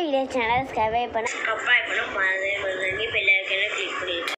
video channel subscribe பண்ண அப்பா பண்ண மறந்துடவே மறந்துடுங்க பெல் ஐக்கனை கிளிக் பண்ணிடுங்க